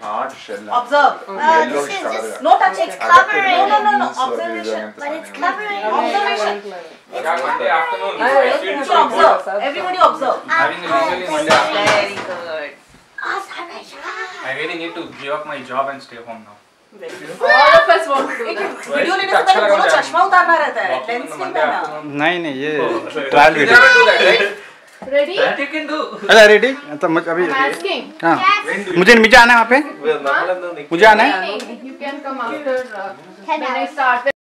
Observe. Uh, this is just no touching. It's covering. No, no, no, no. Observation. But it's covering. Observation. It's covering. afternoon. So observe. Everybody observe. Having a visual is Monday afternoon. Very good. I really need to give up my job and stay home now. चश्मा उतारना रहता है lens नहीं पहना नहीं नहीं ये trial video ready अरे रेडी तो मुझे अभी. हाँ। मुझे मुझे आना है वहाँ पे? मुझे आना है?